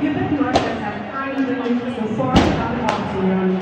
Gilbert Norris has highly willing to support other officers.